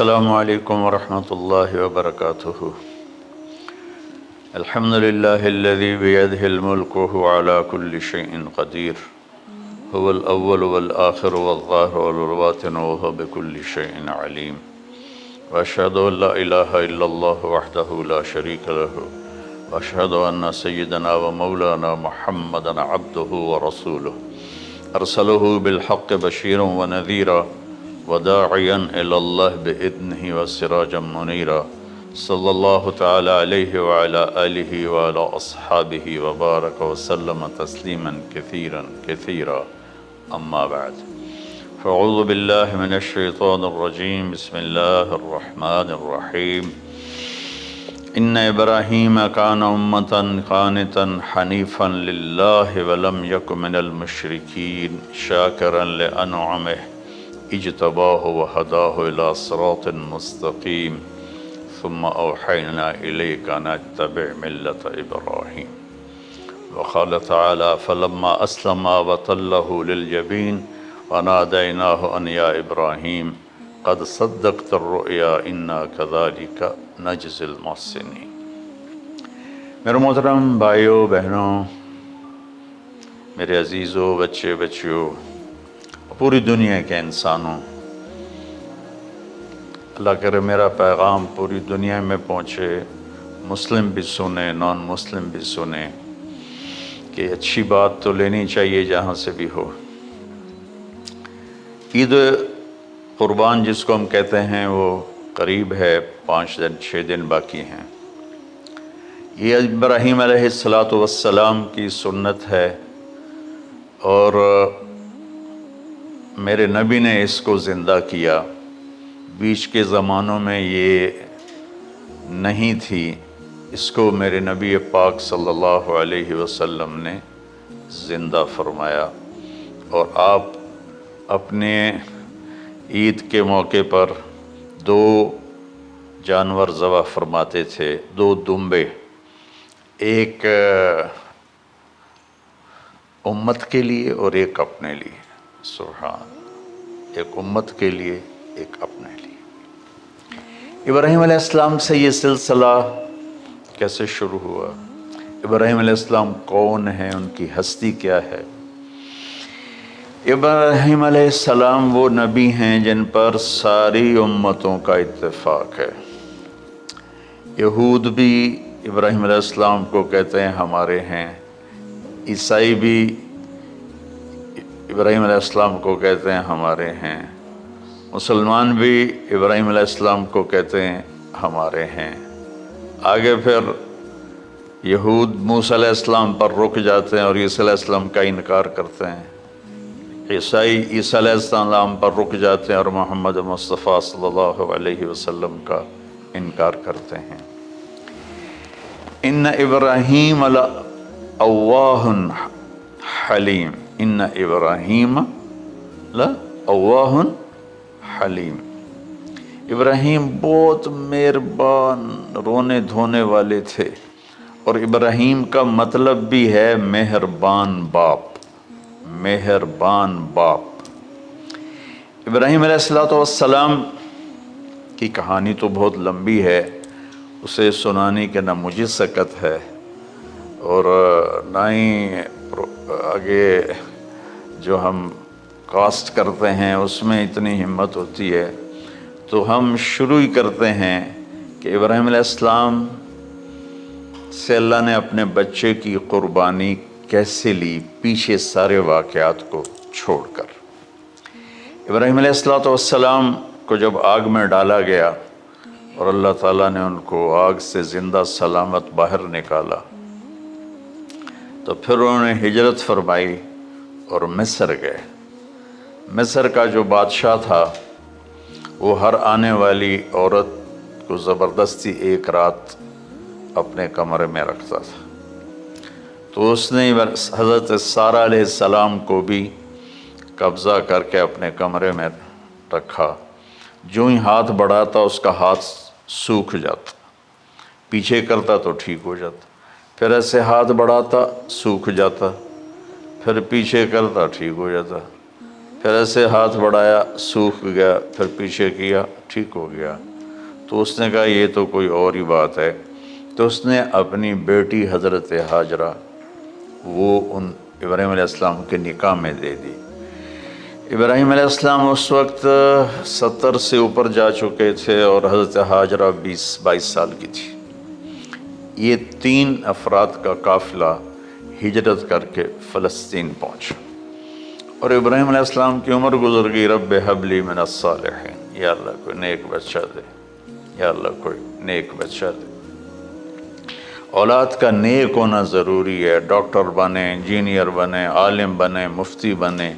السلام عليكم ورحمة الله وبركاته. الحمد لله الذي بيده الملك وهو على كل شيء قدير. هو الأول والآخر والظاهر والباطن وهو بكل شيء عليم. وأشهد أن لا إله إلا الله وحده لا شريك له. وأشهد أن سيدنا ومولانا محمدا عبده ورسوله. أرسله بالحق بشيرا ونذيرا. وداعيا إلى الله بإذنه وسراجا منيرا. صلى الله تعالى عليه وعلى آله وعلى أصحابه وبارك وسلم تسليما كثيرا كثيرا. أما بعد فأعوذ بالله من الشيطان الرجيم. بسم الله الرحمن الرحيم. إن إبراهيم كان أمة قانتا حنيفا لله ولم يكن من المشركين شاكرا لأنعمه اجتباه وهداه إلى صراط مستقيم، ثم أوحينا إليك أن اتبع ملة إبراهيم. وقال تعالى فلما أسلم وطله للجبين وناديناه أن يا إبراهيم، قد صدقت الرؤيا، إنا كذلك نجزي المحسنين. میرے محترم بھائیوں بہنوں، میرے عزیزوں بچے، بچیوں پوری دنیا کے انسانوں، اللہ کرے میرا پیغام پوری دنیا میں پہنچے، مسلم بھی سنیں نان مسلم بھی سنیں کہ اچھی بات تو لینی چاہیے جہاں سے بھی ہو۔ عید قربان جس کو ہم کہتے ہیں، وہ قریب ہے، پانچ دن، چھ دن باقی ہیں۔ یہ ابراہیم علیہ السلاۃ والسلام کی سنت ہے اور میرے نبی نے اس کو زندہ کیا۔ بیچ کے زمانوں میں یہ نہیں تھی۔ اس کو میرے نبی پاک صلی اللہ علیہ وسلم نے زندہ فرمایا۔ اور آپ اپنے عید کے موقع پر دو جانور ذبح فرماتے تھے، دو دمبے۔ ایک امت کے لیے اور ایک اپنے لیے۔ سبحان۔ ایک امت کے لیے، ایک اپنے لیے۔ ابراہیم علیہ السلام سے یہ سلسلہ کیسے شروع ہوا؟ ابراہیم علیہ السلام کون ہیں؟ ان کی ہستی کیا ہے؟ ابراہیم علیہ السلام وہ نبی ہیں جن پر ساری امتوں کا اتفاق ہے۔ یہود بھی ابراہیم علیہ السلام کو کہتے ہیں ہمارے ہیں، عیسائی بھی ابراہیم علیہ السلام کو کہتے ہیں ہمارے ہیں۔ مسلمان بھی ابراہیم علیہ السلام کو کہتے ہیں ہمارے ہیں۔ آگے پھر یہود موسیٰ علیہ السلام پر رک جاتے ہیں اور عیسیٰ علیہ السلام کا انکار کرتے ہیں۔ عیسائی عیسیٰ علیہ السلام پر رک جاتے ہیں اور محمد مصطفیٰ صلی اللہ علیہ وسلم کا انکار کرتے ہیں۔ ان ابراہیم اواہ حلیم۔ ان ابراہیم اواہ حلیم ابراہیم بہت مہربان رونے دھونے والے تھے۔ اور ابراہیم کا مطلب بھی ہے مہربان باپ۔ مہربان باپ۔ ابراہیم علیہ السلاۃ والسلام کی کہانی تو بہت لمبی ہے۔ اسے سنانے کے نہ مجھے سکت ہے۔ اور نہ ہی آگے جو ہم کاسٹ کرتے ہیں، اس میں اتنی ہمت ہوتی ہے۔ تو ہم شروع ہی کرتے ہیں کہ ابراہیم علیہ السلام سے اللہ نے اپنے بچے کی قربانی کیسے لی پیچھے سارے واقعات کو چھوڑ کر۔ ابراہیم علیہ السلاۃ والسلام کو جب آگ میں ڈالا گیا اور اللہ تعالیٰ نے ان کو آگ سے زندہ سلامت باہر نکالا، تو پھر انہوں نے ہجرت فرمائی۔ اور مصر گئے۔ مصر کا جو بادشاہ تھا، وہ ہر آنے والی عورت کو زبردستی ایک رات اپنے کمرے میں رکھتا تھا۔ تو اس نے حضرت سارہ علیہ السلام کو بھی قبضہ کر کے اپنے کمرے میں رکھا۔ جو ہی ہاتھ بڑھاتا، اس کا ہاتھ سوکھ جاتا، پیچھے کرتا تو ٹھیک ہو جاتا۔ پھر ایسے ہاتھ بڑھاتا، سوکھ جاتا۔ پھر پیچھے کرتا، ٹھیک ہو جاتا۔ پھر ایسے ہاتھ بڑھایا، سوکھ گیا، پھر پیچھے کیا، ٹھیک ہو گیا۔ تو اس نے کہا، یہ تو کوئی اور ہی بات ہے۔ تو اس نے اپنی بیٹی حضرت حاجرہ، وہ ان ابراہیم علیہ السلام کے نکاح میں دے دی۔ ابراہیم علیہ السلام اس وقت ستر سے اوپر جا چکے تھے اور حضرت حاجرہ بیس، بائیس سال کی تھی۔ یہ تین افراد کا قافلہ ہجرت کر کے فلسطین پہنچا اور ابراہیم علیہ السلام کی عمر گزر گئی، رب حبلی من الصالحین۔ یا اللہ کوئی نیک بچہ دے۔ یا اللہ کوئی نیک بچہ دے۔ اولاد کا نیک ہونا ضروری ہے۔ ڈاکٹر بنے، انجینئر بنے، عالم بنے، مفتی بنے۔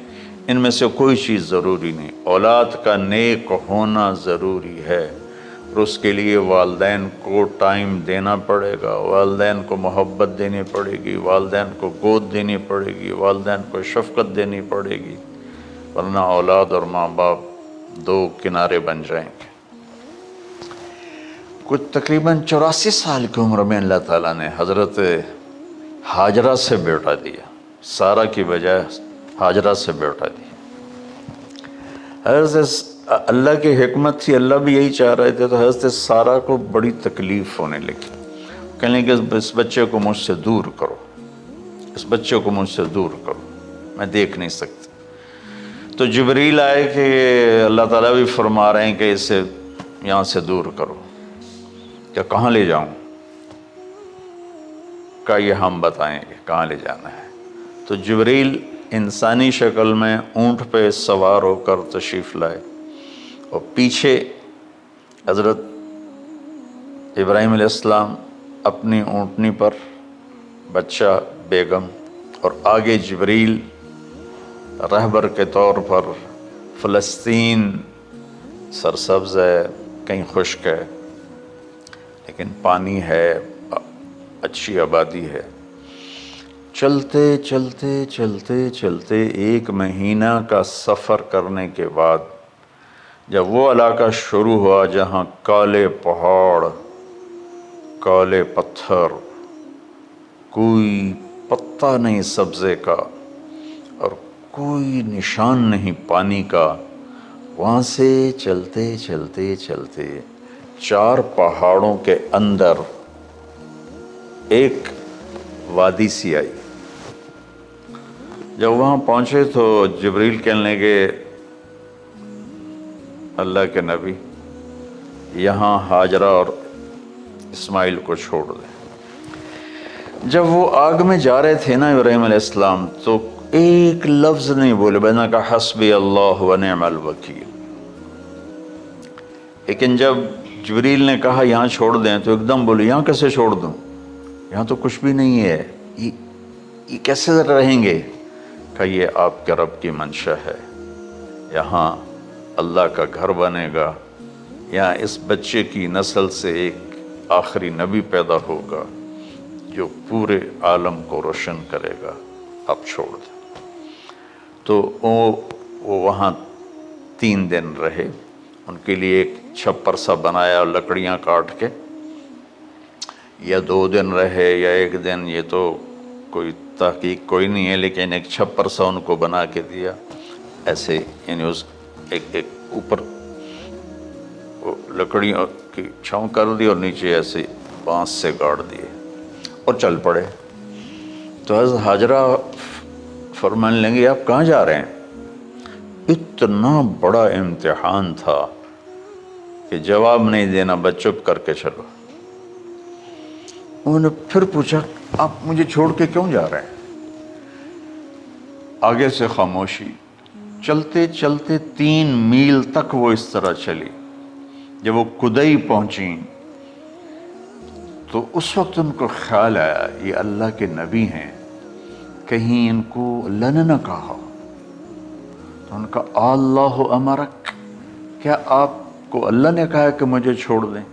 ان میں سے کوئی چیز ضروری نہیں۔ اولاد کا نیک ہونا ضروری ہے۔ اس کے لیے والدین کو ٹائم دینا پڑے گا، والدین کو محبت دینی پڑے گی، والدین کو گود دینی پڑے گی، والدین کو شفقت دینی پڑے گی، ورنہ اولاد اور ماں باپ دو کنارے بن جائیں گے۔ کچھ تقریباً چوراسی سال کی عمر میں اللہ تعالیٰ نے حضرت حاجرہ سے بیٹا دیا۔ سارا کی بجائے حاجرہ سے بیٹا دیا۔ حضرت اللہ کی حکمت تھی، اللہ بھی یہی چاہ رہے تھے تو حضرت سارا کو بڑی تکلیف ہونے لگی۔ کہنے کہ اس بچے کو مجھ سے دور کرو۔ اس بچے کو مجھ سے دور کرو۔ میں دیکھ نہیں سکتی تو جبریل آئے کہ اللہ تعالیٰ بھی فرما رہے ہیں کہ اسے یہاں سے دور کرو۔ کہ کہاں لے جاؤں؟ کا یہ ہم بتائیں گے کہاں لے جانا ہے۔ تو جبریل انسانی شکل میں اونٹ پہ سوار ہو کر تشریف لائے۔ اور پیچھے حضرت ابراہیم علیہ السلام اپنی اونٹنی پر بچہ بیگم اور آگے جبریل رہبر کے طور پر فلسطین سرسبز ہے، کہیں خشک ہے، لیکن پانی ہے، اچھی آبادی ہے۔ چلتے چلتے چلتے چلتے ایک مہینہ کا سفر کرنے کے بعد جب وہ علاقہ شروع ہوا جہاں کالے پہاڑ، کالے پتھر، کوئی پتہ نہیں سبزے کا اور کوئی نشان نہیں پانی کا، وہاں سے چلتے چلتے چلتے چار پہاڑوں کے اندر ایک وادی سی آئی۔ جب وہاں پہنچے تو جبریل کہنے کے اللہ کے نبی، یہاں حاجرہ اور اسماعیل کو چھوڑ دیں۔ جب وہ آگ میں جا رہے تھے نا ابراہیم علیہ السلام، تو ایک لفظ نہیں بولے بنا کا حسبی اللہ و نعم الوکیل۔ لیکن جب جبریل نے کہا یہاں چھوڑ دیں، تو ایک دم بولے، یہاں کیسے چھوڑ دوں؟ یہاں تو کچھ بھی نہیں ہے۔ یہ کیسے رہیں گے؟ کہ یہ آپ کے رب کی منشا ہے۔ یہاں اللہ کا گھر بنے گا، یہاں اس بچے کی نسل سے ایک آخری نبی پیدا ہوگا جو پورے عالم کو روشن کرے گا۔ اب چھوڑ دیں تو وہ وہاں تین دن رہے۔ ان کے لیے ایک چھپر سا بنایا لکڑیاں کاٹ کے۔ یا دو دن رہے یا ایک دن، یہ تو کوئی تحقیق کوئی نہیں ہے، لیکن ایک چھپر سا ان کو بنا کے دیا۔ ایسے یعنی اس ایک ایک اوپر لکڑیوں کی چھاؤں کر دی اور نیچے ایسے بانس سے گاڑ دیے اور چل پڑے۔ تو حضرت حاجرہ فرمان لیں گے آپ کہاں جا رہے ہیں؟ اتنا بڑا امتحان تھا کہ جواب نہیں دینا بس چپ کر کے چلو۔ انہوں نے پھر پوچھا، آپ مجھے چھوڑ کے کیوں جا رہے ہیں؟ آگے سے خاموشی۔ چلتے چلتے تین میل تک وہ اس طرح چلی۔ جب وہ کدئی پہنچی تو اس وقت ان کو خیال آیا، یہ اللہ کے نبی ہیں، کہیں ان کو اللہ نے نہ کہا تو ان کا اللہ امرک، کیا آپ کو اللہ نے کہا کہ مجھے چھوڑ دیں؟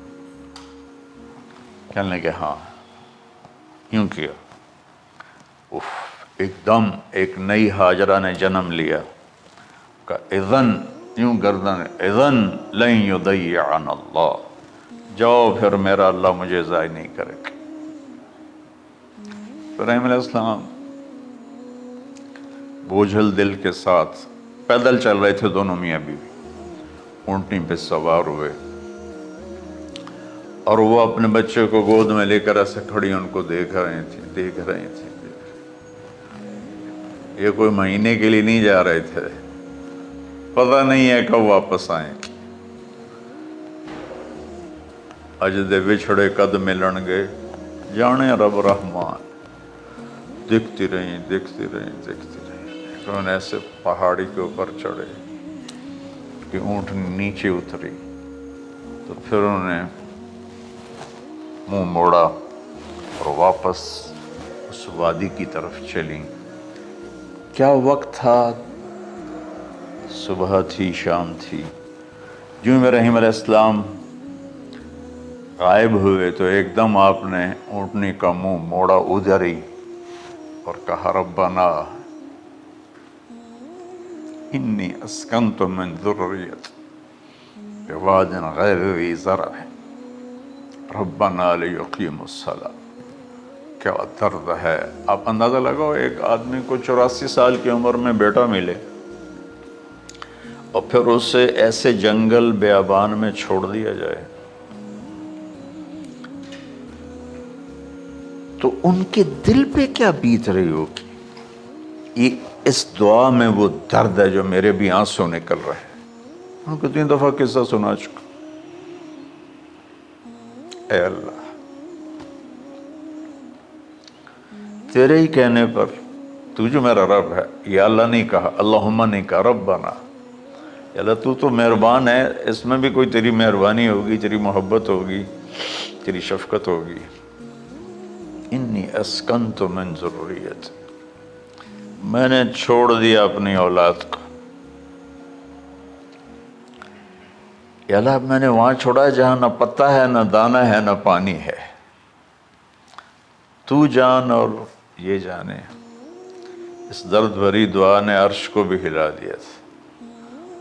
کہنے کہ ہاں یوں کیا؟ اف ایک دم ایک نئی حاجرہ نے جنم لیا۔ کہ اذن، یوں گردن، اذن لن یضیعن اللہ۔ جاؤ پھر میرا اللہ مجھے ضائع نہیں کرے۔ ابراہیم علیہ السلام بوجھل دل کے ساتھ پیدل چل رہے تھے دونوں میاں بیوی۔ اونٹنی پہ سوار ہوئے۔ اور وہ اپنے بچے کو گود میں لے کر ایسے کھڑی ان کو دیکھ رہے تھے دیکھ رہے تھے یہ کوئی مہینے کے لیے نہیں جا رہے تھے۔ پتہ نہیں ہے کب واپس آئیں۔ اج دے بچھڑے قد ملن گے۔ جانے رب رحمان۔ دیکھتی رہی دیکھتی رہی دیکھتی رہی تو ایسے پہاڑی کے اوپر چڑھے کہ اونٹ نیچے اتری۔ تو پھر انہیں منہ موڑا اور واپس اس وادی کی طرف چلی کیا وقت تھا صبح تھی، شام تھی۔ جو میں رحیم علیہ السلام غائب ہوئے تو ایک دم آپ نے اونٹنی کا منہ موڑا ادھر ہی اور کہا، ربنا، انی اسکنت من ذریت۔ بواد غیر ذی زرع ربنا لیقیم الصلاة۔ کیا درد ہے؟ آپ اندازہ لگاؤ، ایک آدمی کو چوراسی سال کی عمر میں بیٹا ملے۔ اور پھر اسے ایسے جنگل بیابان میں چھوڑ دیا جائے۔ تو ان کے دل پہ کیا بیت رہی ہوگی یہ اس دعا میں وہ درد ہے جو میرے بھی آنسوں نکل رہے ہیں۔ ان کو تین دفعہ قصہ سنا چکا۔ اے اللہ، تیرے ہی کہنے پر تو جو میرا رب ہے یا اللہ نہیں کہا، اللہم نہیں کہا رب بنا اللہ تو تو مہربان ہے، اس میں بھی کوئی تیری مہربانی ہوگی، تیری محبت ہوگی، تیری شفقت ہوگی۔ انی اسکنت من ضروریت میں نے چھوڑ دیا اپنی اولاد کو۔ یا اللہ میں نے وہاں چھوڑا جہاں نہ پتہ ہے، نہ دانا ہے، نہ پانی ہے۔ تو جان اور یہ جانے۔ اس درد بھری دعا نے عرش کو بھی ہلا دیا تھا۔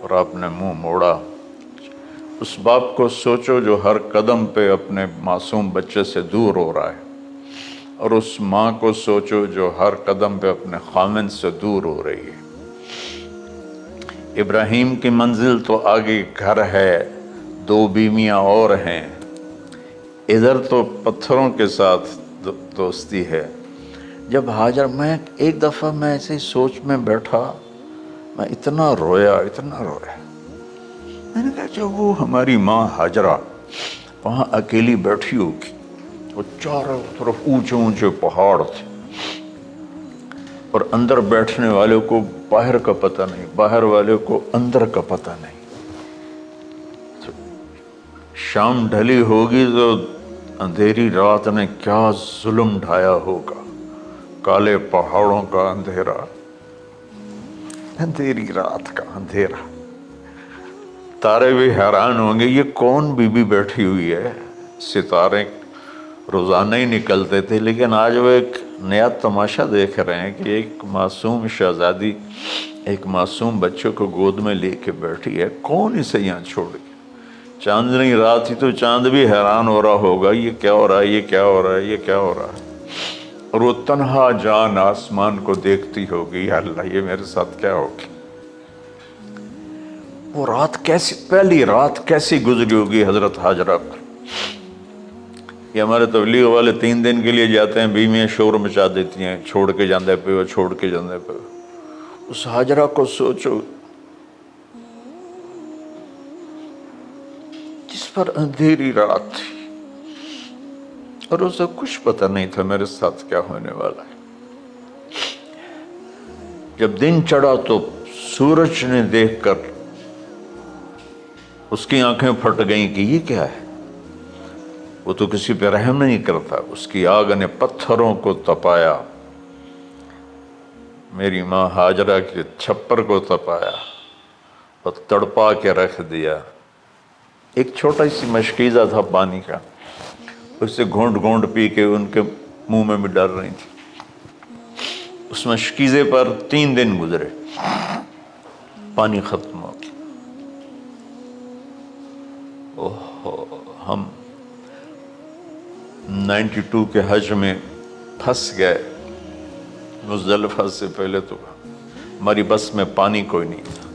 اور آپ نے منہ موڑا۔ اس باپ کو سوچو جو ہر قدم پہ اپنے معصوم بچے سے دور ہو رہا ہے۔ اور اس ماں کو سوچو جو ہر قدم پہ اپنے خامن سے دور ہو رہی ہے۔ ابراہیم کی منزل تو آگے گھر ہے، دو بیمیاں اور ہیں۔ ادھر تو پتھروں کے ساتھ دوستی ہے۔ جب حاجر میں ایک دفعہ میں ایسے سوچ میں بیٹھا میں اتنا رویا اتنا رویا۔ میں نے کہا جب وہ ہماری ماں حاجرہ وہاں اکیلی بیٹھی ہوگی۔ وہ چاروں طرف اونچے اونچے پہاڑ تھے۔ اور اندر بیٹھنے والے کو باہر کا پتہ نہیں، باہر والے کو اندر کا پتہ نہیں۔ شام ڈھلی ہوگی تو اندھیری رات نے کیا ظلم ڈھایا ہوگا۔ کالے پہاڑوں کا اندھیرا۔ اندھیری رات کا اندھیرا تارے بھی حیران ہوں گے یہ کون بی بی بیٹھی ہوئی ہے ستارے روزانہ ہی نکلتے تھے لیکن آج وہ ایک نیا تماشا دیکھ رہے ہیں کہ ایک معصوم شہزادی ایک معصوم بچوں کو گود میں لے کے بیٹھی ہے کون اسے یہاں چھوڑ گیا چاندنی رات ہی تو چاند بھی حیران ہو رہا ہوگا یہ کیا ہو رہا ہے یہ کیا ہو رہا ہے یہ کیا ہو رہا ہے اور وہ تنہا جان آسمان کو دیکھتی ہوگی۔ اللہ، یہ میرے ساتھ کیا ہوگی؟ وہ رات کیسی، پہلی رات کیسی گزری ہوگی حضرت حاجرہ پر؟ یہ ہمارے تبلیغ والے تین دن کے لیے جاتے ہیں، بیویاں شور مچا دیتی ہیں، چھوڑ کے جاندے پہ وہ چھوڑ کے جاندے پہ۔ اس حاجرہ کو سوچو، جس پر اندھیری رات تھی۔ اور اسے کچھ پتہ نہیں تھا میرے ساتھ کیا ہونے والا ہے۔ جب دن چڑھا تو سورج نے دیکھ کر اس کی آنکھیں پھٹ گئیں کہ یہ کیا ہے۔ وہ تو کسی پہ رحم نہیں کرتا، اس کی آگ نے پتھروں کو تپایا۔ میری ماں حاجرہ کے چھپر کو تپایا اور تڑپا کے رکھ دیا۔ ایک چھوٹا سی مشکیزہ تھا پانی کا۔ اس سے گھونٹ گھونٹ پی کے ان کے منہ میں بھی ڈر رہی تھی۔ اس مشکیزے پر تین دن گزرے۔ پانی ختم ہو گیا۔ ہم نائنٹی ٹو کے حج میں پھنس گئے۔ مزدلفہ سے پہلے تو ہماری بس میں پانی کوئی نہیں تھا۔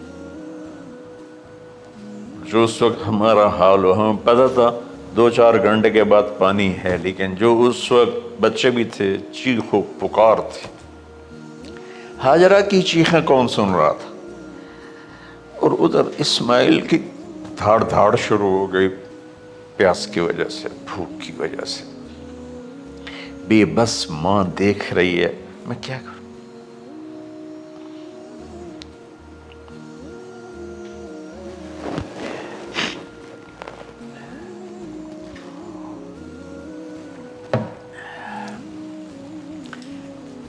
جو اس وقت ہمارا حال ہو ہمیں پتہ تھا دو چار گھنٹے کے بعد پانی ہے، لیکن جو اس وقت بچے بھی تھے، چیخ و پکار تھی۔ حاجرہ کی چیخیں کون سن رہا تھا؟ اور ادھر اسماعیل کی دھاڑ دھاڑ شروع ہو گئی، پیاس کی وجہ سے، بھوک کی وجہ سے۔ بے بس ماں دیکھ رہی ہے، میں کیا کروں؟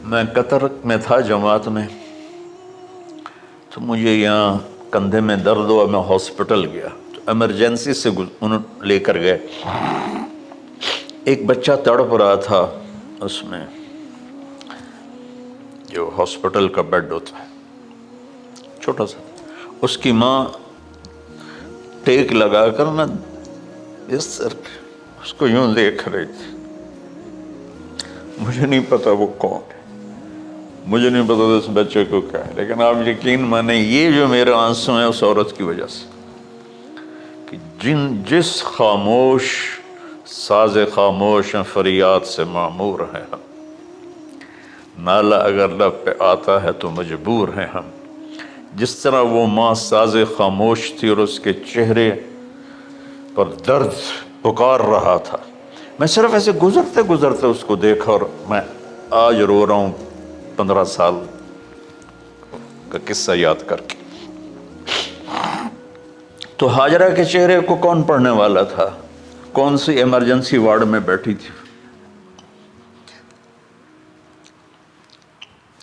میں قطر میں تھا جماعت میں، تو مجھے یہاں کندھے میں درد ہوا، میں ہاسپٹل گیا، تو ایمرجنسی سے انہوں لے کر گئے۔ ایک بچہ تڑپ رہا تھا اس میں، جو ہاسپٹل کا بیڈ ہوتا ہے، چھوٹا سا۔ اس کی ماں ٹیک لگا کر نا اس اس کو یوں دیکھ رہی تھی۔ مجھے نہیں پتا وہ کون ہے۔ مجھے نہیں پتا تھا اس بچے کو کیا ہے، لیکن آپ یقین مانیں یہ جو میرے آنسو ہیں اس عورت کی وجہ سے کہ جن، جس خاموش، ساز خاموش فریاد سے معمور ہیں ہم۔ نالا اگر لب پہ آتا ہے تو مجبور ہیں ہم۔ جس طرح وہ ماں ساز خاموش تھی اور اس کے چہرے پر درد پکار رہا تھا۔ میں صرف ایسے گزرتے گزرتے اس کو دیکھا اور میں آج رو رہا ہوں۔ پندرہ سال کا قصہ یاد کر کے۔ تو حاجرہ کے چہرے کو کون پڑھنے والا تھا؟ کون سی ایمرجنسی وارڈ میں بیٹھی تھی؟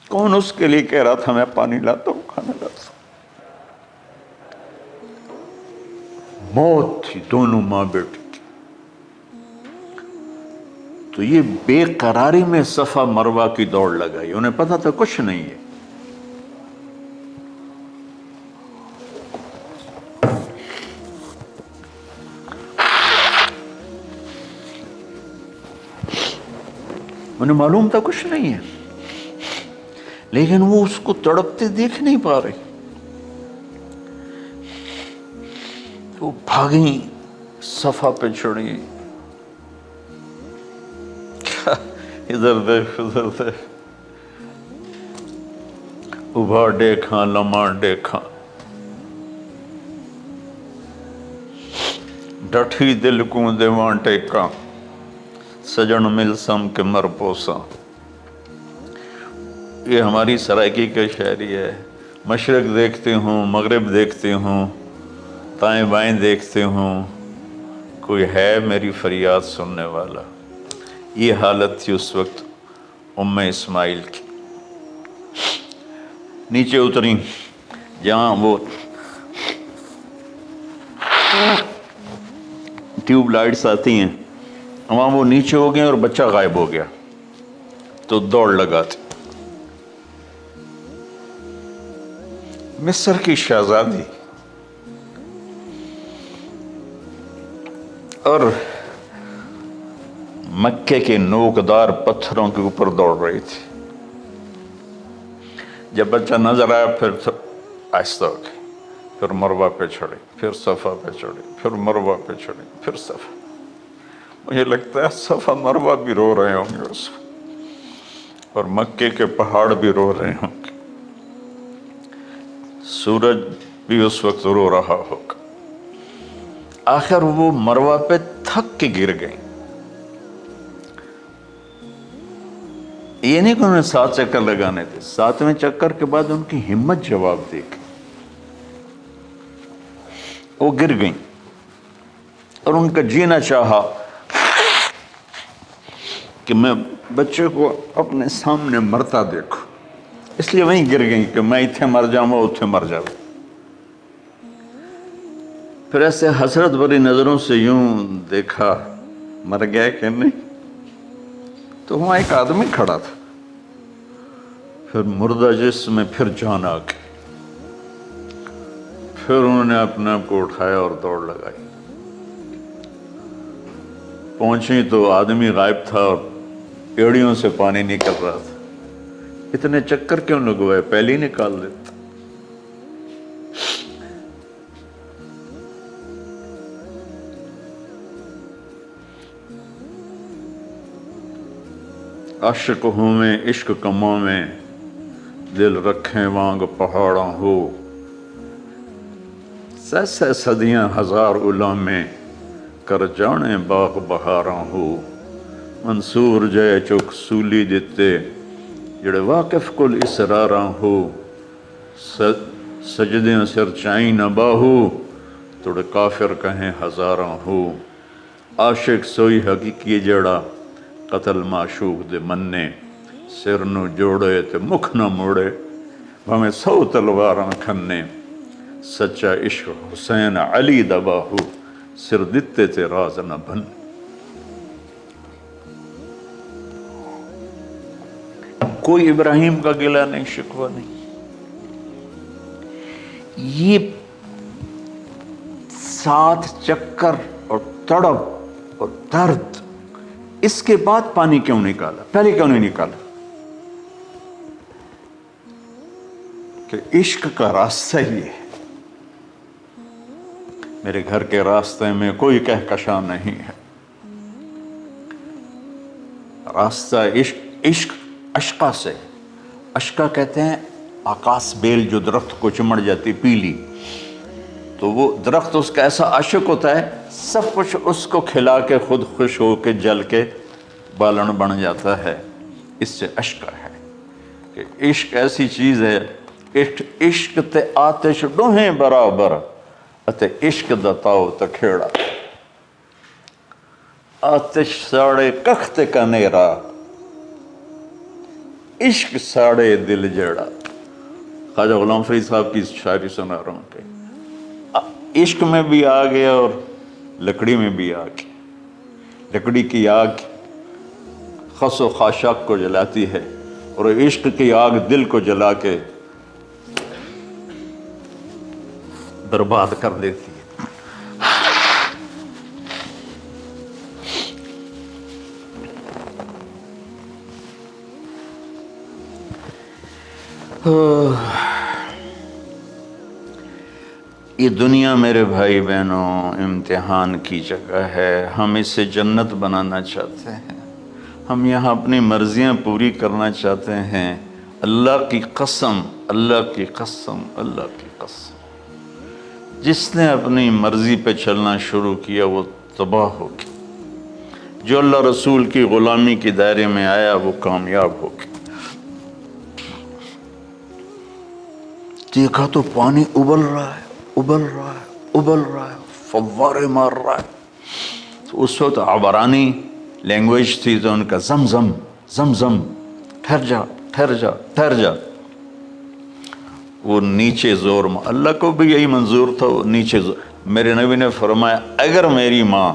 کون اس کے لیے کہہ رہا تھا، میں پانی لاتا ہوں، کھانا لاتا ہوں موت تھی دونوں ماں بیٹی۔ تو یہ بے قراری میں صفا مروا کی دوڑ لگائی۔ انہیں پتا تھا کچھ نہیں ہے۔ انہیں معلوم تھا کچھ نہیں ہے۔ لیکن وہ اس کو تڑپتے دیکھ نہیں پا رہے۔ وہ بھاگیں، صفا پہ چڑھی ادھر دیکھ ادھر دیکھ ابھا دیکھا لمحہ دیکھا ڈٹھی دل کو دیوان ٹیکا سجن مل سم کے مر پوسا یہ ہماری سرائکی کے شہری ہے۔ مشرق دیکھتے ہوں، مغرب دیکھتے ہوں، تائیں بائیں دیکھتے ہوں۔ کوئی ہے میری فریاد سننے والا؟ یہ حالت تھی اس وقت ام اسماعیل کی نیچے اتری جہاں وہ ٹیوب لائٹس آتی ہیں وہاں وہ نیچے ہو گئے اور بچہ غائب ہو گیا تو دوڑ لگاتے مصر کی شہزادی اور مکے کے نوکدار پتھروں کے اوپر دوڑ رہی تھی۔ جب بچہ نظر آیا، پھر آہستہ ہو گئی، پھر مروا پہ چڑھی، پھر صفا پہ چڑھی، پھر مروا پہ چڑھی، پھر صفا۔ مجھے لگتا ہے صفا مروا بھی رو رہے ہوں گے اس وقت، اور مکے کے پہاڑ بھی رو رہے ہوں گے۔ سورج بھی اس وقت رو رہا ہوگا۔ آخر وہ مروا پہ تھک کے گر گئی یہ نہیں کہ انہوں نے سات چکر لگانے تھے۔ ساتویں چکر کے بعد ان کی ہمت جواب دے گئی وہ گر گئیں اور ان کا جینا چاہا کہ میں بچے کو اپنے سامنے مرتا دیکھوں۔ اس لیے وہیں گر گئیں کہ میں اتنے مر جاؤں، وہ اتنے مر جاؤں۔ پھر ایسے حسرت بری نظروں سے یوں دیکھا، مر گیا کہ نہیں؟ تو وہاں ایک آدمی کھڑا تھا۔ پھر مردہ جسم میں پھر جان آ گئی۔ پھر انہوں نے اپنے آپ کو اٹھایا اور دوڑ لگائی۔ پہنچی تو آدمی غائب تھا اور ایڑیوں سے پانی نکل رہا تھا۔ اتنے چکر کیوں لگوائے؟ پہلے ہی نکال دیتا عشق ہوں میں، عشق کماں میں دل رکھیں وانگ پہاڑاں ہو۔ سہ سہ صدیاں ہزار میں کر جانے باغ بہاراں ہو۔ منصور جے چک سولی دیتے جڑے واقف کل اسراراں ہو۔ سجدیں سر چائیں نہ باہو، توڑے کافر کہیں ہزاراں ہو۔ عاشق سوئی حقیقی جڑا قتل معشوق دے مننے، سر نو جوڑے تے مکھ نہ موڑے ہمیں سو تلواراں کھنے۔ سچا عشق حسین علی دبا ہو سر دتے تے راز نہ بن کوئی ابراہیم کا گلہ نہیں، شکوہ نہیں۔ یہ ساتھ چکر اور تڑپ اور درد۔ اس کے بعد پانی کیوں نکالا پہلے کیوں نہیں نکالا؟ کہ عشق کا راستہ ہی ہے۔ میرے گھر کے راستے میں کوئی کہکشاں نہیں ہے۔ راستہ عشق عشق اشکا سے۔ اشکا کہتے ہیں، آکاس بیل جو درخت کو چمڑ جاتی، پیلی۔ تو وہ درخت اس کا ایسا عشق ہوتا ہے، سب کچھ اس کو کھلا کے، خود خوش ہو کے، جل کے بالن بن جاتا ہے۔ اس سے اشکا ہے کہ عشق ایسی چیز ہے، عشق تے آتش ڈوہیں برابر اتے عشق دتاؤ تکھیڑا آتش ساڑے کخت کا نیرا عشق ساڑے دل جڑا خواجہ غلام فرید صاحب کی شاعری سنا رہا ہوں کہ عشق میں بھی آ گیا اور لکڑی میں بھی آ گیا۔ لکڑی کی آگ خس و خاشاک کو جلاتی ہے اور عشق کی آگ دل کو جلا کے برباد کر دیتی ہے۔ یہ دنیا میرے بھائی بہنوں، امتحان کی جگہ ہے۔ ہم اسے جنت بنانا چاہتے ہیں۔ ہم یہاں اپنی مرضیاں پوری کرنا چاہتے ہیں۔ اللہ کی قسم، اللہ کی قسم، اللہ کی قسم۔ جس نے اپنی مرضی پہ چلنا شروع کیا، وہ تباہ ہو گیا۔ جو اللہ رسول کی غلامی کی دائرے میں آیا، وہ کامیاب ہو گیا۔ دیکھا تو پانی ابل رہا ہے۔ ابل رہا ہے، ابل رہا ہے، فوارے مار رہا ہے۔ تو اس وقت عبرانی لینگویج تھی تو ان کا زم زم زم زم، ٹھہر جا ٹھہر جا ٹھہر جا۔ وہ نیچے زور ماں اللہ کو بھی یہی منظور تھا، وہ نیچے زور۔ میرے نبی نے فرمایا، اگر میری ماں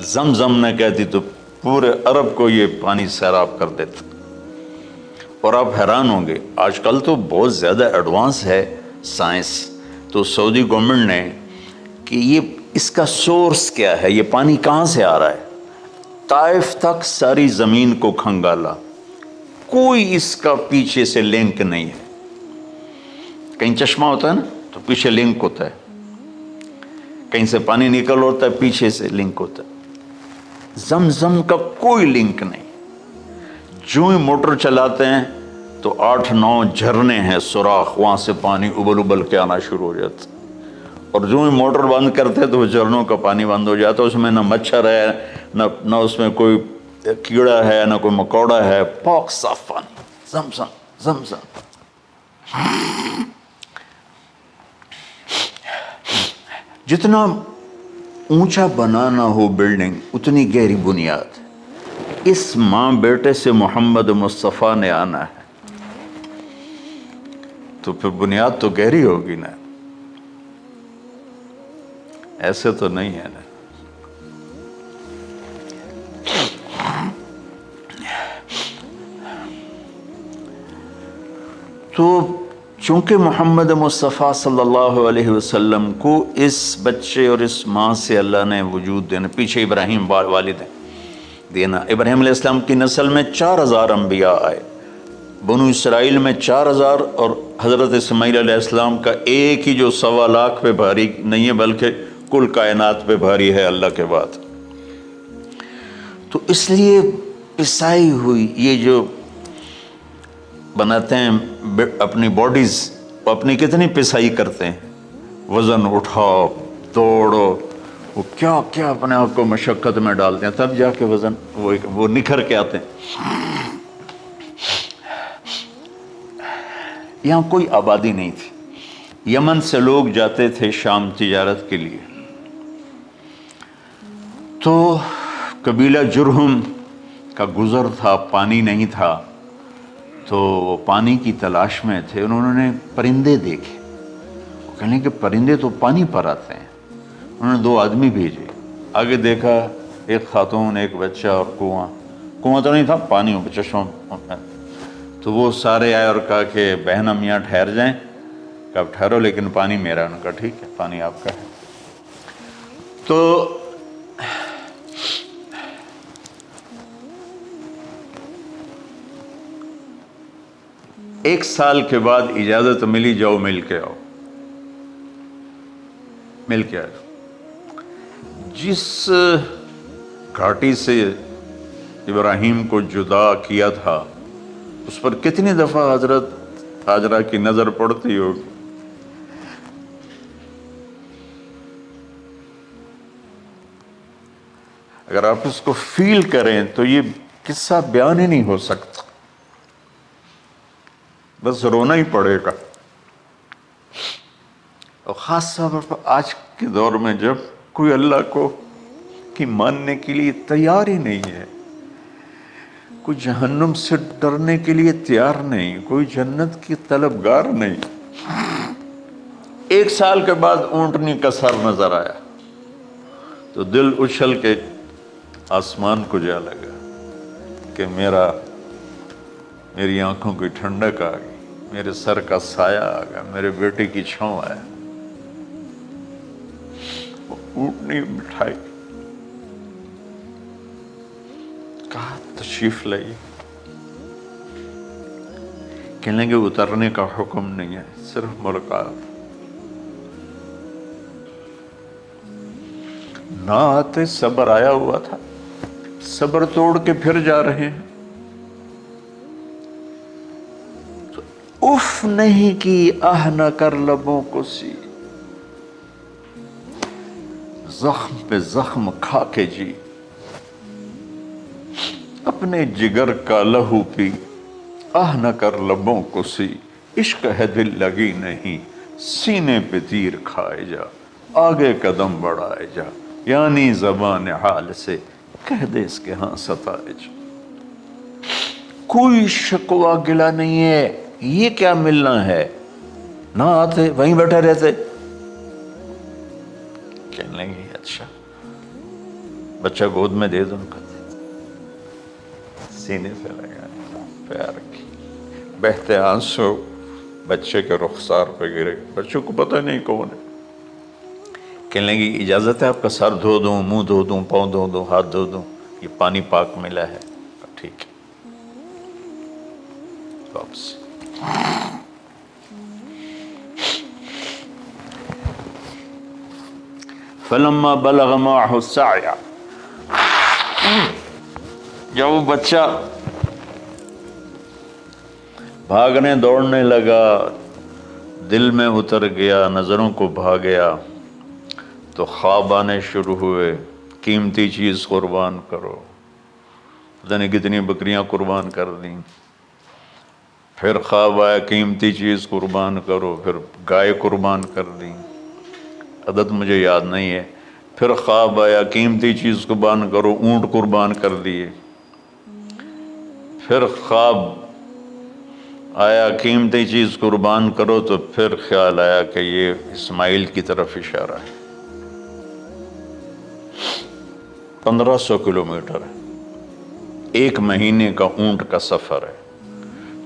زم زم نہ کہتی تو پورے عرب کو یہ پانی سیراب کر دیتا۔ اور آپ حیران ہوں گے، آج کل تو بہت زیادہ ایڈوانس ہے سائنس۔ تو سعودی گورنمنٹ نے کہ یہ اس کا سورس کیا ہے؟ یہ پانی کہاں سے آ رہا ہے؟ طائف تک ساری زمین کو کھنگالا۔ کوئی اس کا پیچھے سے لنک نہیں ہے۔ کہیں چشمہ ہوتا ہے نا، تو پیچھے لنک ہوتا ہے۔ کہیں سے پانی نکل ہوتا ہے، پیچھے سے لنک ہوتا ہے۔ زم زم کا کوئی لنک نہیں۔ جو ہی موٹر چلاتے ہیں تو آٹھ نو جھرنے ہیں سوراخ، وہاں سے پانی ابل ابل کے آنا شروع ہو جاتا۔ اور جو ہی موٹر بند کرتے تو وہ جھرنوں کا پانی بند ہو جاتا، اس میں نہ مچھر ہے، نہ نہ اس میں کوئی کیڑا ہے، نہ کوئی مکوڑا ہے۔ پاک صاف پانی، زم زم زم زم۔ جتنا اونچا بنانا ہو بلڈنگ اتنی گہری بنیاد۔ اس ماں بیٹے سے محمد مصطفیٰ نے آنا ہے۔ تو پھر بنیاد تو گہری ہوگی نا۔ ایسے تو نہیں ہے نا۔ تو چونکہ محمد مصطفیٰ صلی اللہ علیہ وسلم کو اس بچے اور اس ماں سے اللہ نے وجود دینا، پیچھے ابراہیم والد ہیں، دینا۔ ابراہیم علیہ السلام کی نسل میں چار ہزار انبیاء آئے۔ بنو اسرائیل میں چار ہزار اور حضرت اسماعیل علیہ السلام کا ایک ہی جو سوا لاکھ پہ بھاری نہیں ہے بلکہ کل کائنات پہ بھاری ہے اللہ کے بعد۔ تو اس لیے پسائی ہوئی یہ جو بناتے ہیں اپنی باڈیز وہ اپنی کتنی پسائی کرتے ہیں؟ وزن اٹھاؤ توڑو وہ کیا کیا اپنے آپ کو مشقت میں ڈالتے ہیں؟ تب جا کے وزن وہ نکھر کے آتے ہیں۔ یہاں کوئی آبادی نہیں تھی۔ یمن سے لوگ جاتے تھے شام تجارت کے لیے۔ تو قبیلہ جرہم کا گزر تھا، پانی نہیں تھا، تو وہ پانی کی تلاش میں تھے۔ انہوں نے پرندے دیکھے۔ وہ کہنے کہ پرندے تو پانی پر آتے ہیں۔ انہوں نے دو آدمی بھیجے۔ آگے دیکھا، ایک خاتون، ایک بچہ اور کنواں۔ کنواں تو نہیں تھا پانی چشمہ تو وہ سارے آئے اور کہا کہ بہن ہم یہاں ٹھہر جائیں۔ کہ اب ٹھہرو لیکن پانی میرا ان کا ٹھیک ہے، پانی آپ کا ہے۔ تو ایک سال کے بعد اجازت ملی، جاؤ مل کے آؤ۔ مل کے آؤ جس گھاٹی سے ابراہیم کو جدا کیا تھا اس پر کتنی دفعہ حضرت حاجرہ کی نظر پڑتی ہوگی اگر آپ اس کو فیل کریں تو یہ قصہ بیان ہی نہیں ہو سکتا۔ بس رونا ہی پڑے گا۔ اور خاص طور پر آج کے دور میں جب کوئی اللہ کو کی ماننے کے لیے تیار ہی نہیں ہے کوئی جہنم سے ڈرنے کے لیے تیار نہیں، کوئی جنت کی طلبگار نہیں۔ ایک سال کے بعد اونٹنی کا سر نظر آیا۔ تو دل اچھل کے آسمان کو جا لگا کہ میرا، میری آنکھوں کی ٹھنڈک آ گئی، میرے سر کا سایہ آ گیا، میرے بیٹے کی چھاؤں آیا۔ اونٹنی بٹھائی کہا تشریف لائیے کہنے گے اترنے کا حکم نہیں ہے صرف ملاقات نہ آتے صبر آیا ہوا تھا صبر توڑ کے پھر جا رہے ہیں اف نہیں کی آہ نہ کر لبوں کو سی زخم پہ زخم کھا کے جی اپنے جگر کا لہو پی آہ نہ کر لبوں کو سی۔ عشق ہے دل لگی نہیں۔ سینے پہ تیر کھائے جا۔ آگے قدم بڑھائے جا۔ یعنی زبان حال سے کہہ دے اس کے ہاں ستائے جا۔ کوئی شکوا گلا نہیں ہے۔ یہ کیا ملنا ہے؟ نہ آتے، وہیں بیٹھے رہتے۔ کہنے لگے اچھا۔ بچہ گود میں دے دوں۔ کا سینے سے لگا پیار کی۔ بہتے آنسو بچے کے رخسار پہ گرے۔ بچوں کو پتہ نہیں کون ہے۔ کہنے لگی اجازت ہے آپ کا سر دھو دوں، منہ دھو دوں، پاؤں دھو دوں، ہاتھ دھو دوں۔ یہ پانی پاک ملا ہے۔ ٹھیک ہے۔ واپس۔ فلما بلغ معه السعي جب وہ بچہ بھاگنے دوڑنے لگا، دل میں اتر گیا، نظروں کو بھاگیا تو خواب آنے شروع ہوئے، قیمتی چیز قربان کرو۔ پتہ نہیں کتنی بکریاں قربان کر دیں۔ پھر خواب آیا، قیمتی چیز قربان کرو، پھر گائے قربان کر دیں۔ عدد مجھے یاد نہیں ہے۔ پھر خواب آیا، قیمتی چیز قربان کرو، اونٹ قربان کر دیے۔ پھر خواب آیا، قیمتی چیز قربان کرو تو پھر خیال آیا کہ یہ اسماعیل کی طرف اشارہ ہے۔ پندرہ سو کلو میٹر ہے۔ ایک مہینے کا اونٹ کا سفر ہے۔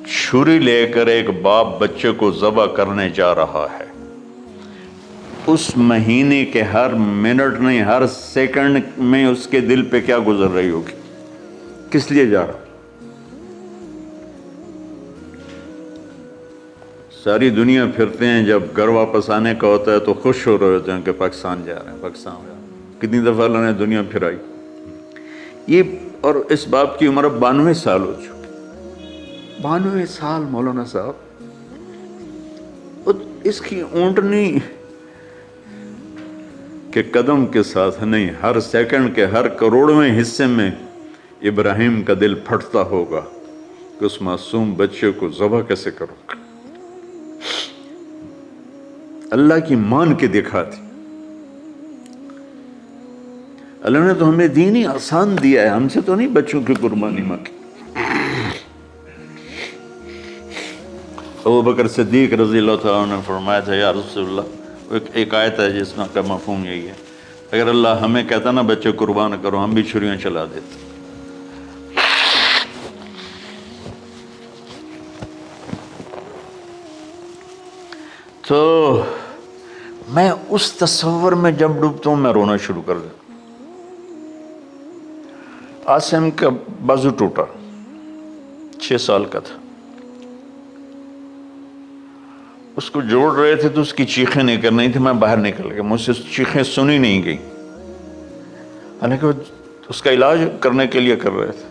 چھری لے کر ایک باپ بچے کو ذبح کرنے جا رہا ہے۔ اس مہینے کے ہر منٹ نہیں، ہر سیکنڈ میں اس کے دل پہ کیا گزر رہی ہوگی؟ کس لیے جا رہا؟ ساری دنیا پھرتے ہیں، جب گھر واپس آنے کا ہوتا ہے تو خوش ہو رہے ہوتے ہیں کہ پاکستان جا رہے ہیں، پاکستان جا رہے ہیں۔ کتنی دفعہ اللہ نے دنیا پھرائی یہ اور اس باپ کی عمر اب بانوے سال ہو چکی۔ بانوے سال مولانا صاحب۔ اس کی اونٹنی کے قدم کے ساتھ نہیں، ہر سیکنڈ کے ہر کروڑویں حصے میں ابراہیم کا دل پھٹتا ہوگا کہ اس معصوم بچے کو ذبح کیسے کرو اللہ کی مان کے دکھا تھی۔ اللہ نے تو ہمیں دین ہی آسان دیا ہے، ہم سے تو نہیں بچوں کی قربانی مانگی۔ ابو بکر صدیق رضی اللہ تعالیٰ نے فرمایا تھا، یا رسول اللہ ایک ایک آیت ہے جس میں کا مفہوم یہی ہے۔ اگر اللہ ہمیں کہتا نا، بچے قربان کرو، ہم بھی چھریاں چلا دیتے۔ تو میں اس تصور میں جب ڈوبتا ہوں، میں رونا شروع کر دیتا آسم کا بازو ٹوٹا۔ چھ سال کا تھا۔ اس کو جوڑ رہے تھے تو اس کی چیخیں نہیں کر رہی تھی میں باہر نکل گیا۔ مجھ سے چیخیں سنی نہیں گئی حالانکہ اس کا علاج کرنے کے لیے کر رہے تھے۔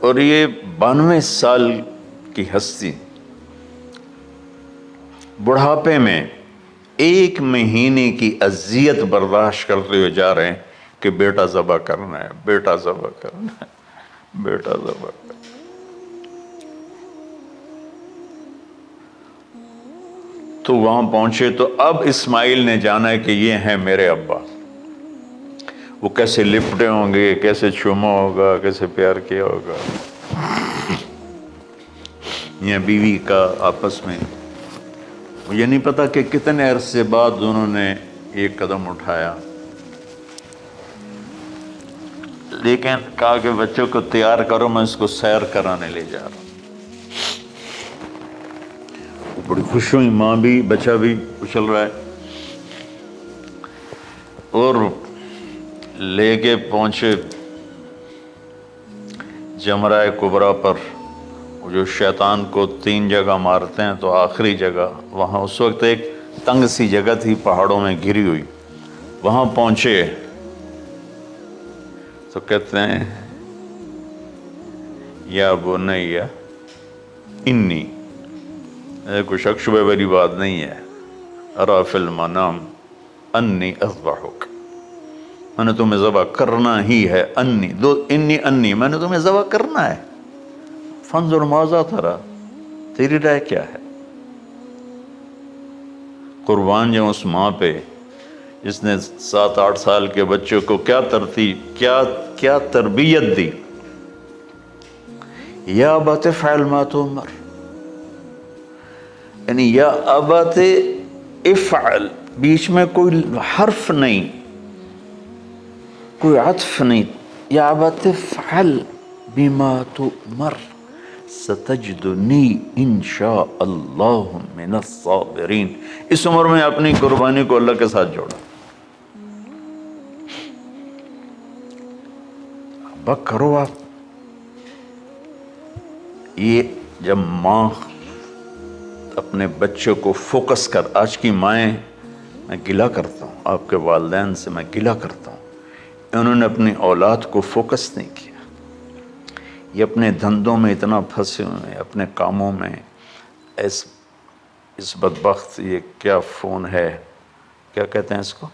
اور یہ بانوے سال کی ہستی۔ بڑھاپے میں ایک مہینے کی اذیت برداشت کرتے ہوئے جا رہے ہیں کہ بیٹا ذبح کرنا ہے، بیٹا ذبح کرنا ہے، بیٹا ذبح کرنا تو وہاں پہنچے تو اب اسماعیل نے جانا ہے کہ یہ ہیں میرے ابا۔ وہ کیسے لپٹے ہوں گے، کیسے چوما ہوگا، کیسے پیار کیا ہوگا۔ یہ بیوی کا آپس میں مجھے نہیں پتا کہ کتنے عرصے بعد انہوں نے یہ قدم اٹھایا۔ لیکن کہا کہ بچوں کو تیار کرو، میں اس کو سیر کرانے لے جا رہا ہوں۔ بڑی خوش ہوئی، ماں بھی، بچہ بھی اچھل رہا ہے۔ اور لے کے پہنچے جمرائے کبرا پر۔ جو شیطان کو تین جگہ مارتے ہیں تو آخری جگہ، وہاں اس وقت ایک تنگ سی جگہ تھی، پہاڑوں میں گھری ہوئی۔ وہاں پہنچے۔ تو کہتے ہیں، یا وہ نہیں انی کوئی شک شبہ والی بات نہیں ہے۔ ارافل المنام انی اذبحک۔ میں نے تمہیں ذبح کرنا ہی ہے، انی۔ دو، انی انی۔ میں نے تمہیں ذبح کرنا ہے۔ فنظر موضع تھرا تیری رائے کیا ہے؟ قربان جو اس ماں پہ جس نے سات آٹھ سال کے بچوں کو کیا ترتیب، کیا کیا تربیت دی؟ یا بات فعل ما تو عمر یعنی یا ابت افعل، بیچ میں کوئی حرف نہیں، کوئی عطف نہیں، یا ابت فعل بما تؤمر۔ ستجدنی انشاء اللہ من الصابرین۔ اس عمر میں اپنی قربانی کو اللہ کے ساتھ جوڑا۔ ابا کرو آپ۔ یہ جب ماں اپنے بچوں کو فوکس کر، آج کی مائیں، میں گلا کرتا ہوں۔ آپ کے والدین سے میں گلا کرتا ہوں۔ انہوں نے اپنی اولاد کو فوکس نہیں کیا۔ یہ اپنے دھندوں میں اتنا پھنسے ہوئے ہیں، اپنے کاموں میں۔ اس اس بدبخت، یہ کیا فون ہے؟ کیا کہتے ہیں اس کو؟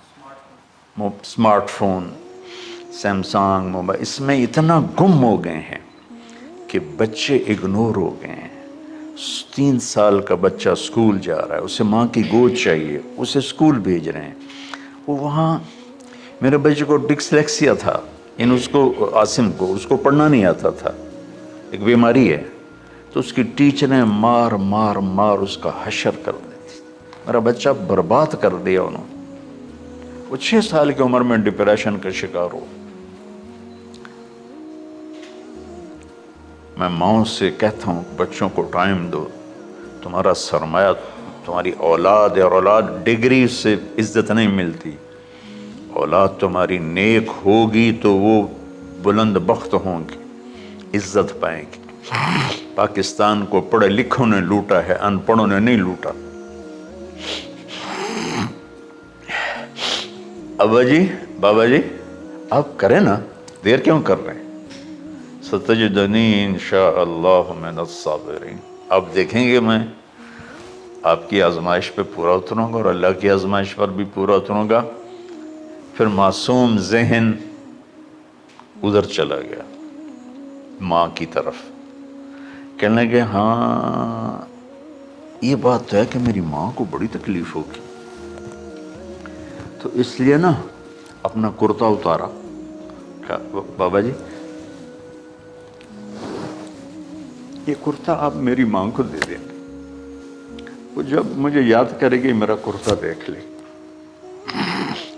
Smart phone, Samsung mobile. اس میں اتنا گم ہو گئے ہیں کہ بچے اگنور ہو گئے ہیں۔ تین سال کا بچہ اسکول جا رہا ہے، اسے ماں کی گود چاہیے، اسے اسکول بھیج رہے ہیں۔ وہ وہاں، میرے بچے کو ڈکسلیکسیا تھا ان اس کو عاصم کو، اس کو پڑھنا نہیں آتا تھا۔ ایک بیماری ہے، تو اس کی ٹیچریں مار مار مار اس کا حشر کر دیتی میرا بچہ برباد کر دیا انہوں نے۔ وہ چھ سال کی عمر میں ڈپریشن کا شکار ہو میں ماؤں سے کہتا ہوں، بچوں کو ٹائم دو۔ تمہارا سرمایہ، تمہاری اولاد اور اولاد ڈگری سے عزت نہیں ملتی۔ اولاد تمہاری نیک ہوگی تو وہ بلند بخت ہوں گی۔ عزت پائیں گی پاکستان کو پڑھے لکھوں نے لوٹا ہے، ان پڑھوں نے نہیں لوٹا۔ ابا جی بابا جی آپ کریں نا، دیر کیوں کر رہے ہیں؟ ستجدنی انشاءاللہ من الصابرین۔ اب دیکھیں گے میں آپ کی آزمائش پہ پورا اتروں گا اور اللہ کی آزمائش پر بھی پورا اتروں گا۔ پھر معصوم ذہن ادھر چلا گیا۔ ماں کی طرف۔ کہنے لگے ہاں یہ بات تو ہے کہ میری ماں کو بڑی تکلیف ہوگی۔ تو اس لیے نا، اپنا کرتا اتارا۔ بابا جی؟ یہ کرتا آپ میری ماں کو دے دیں۔ وہ جب مجھے یاد کرے گی، میرا کرتا دیکھ لے۔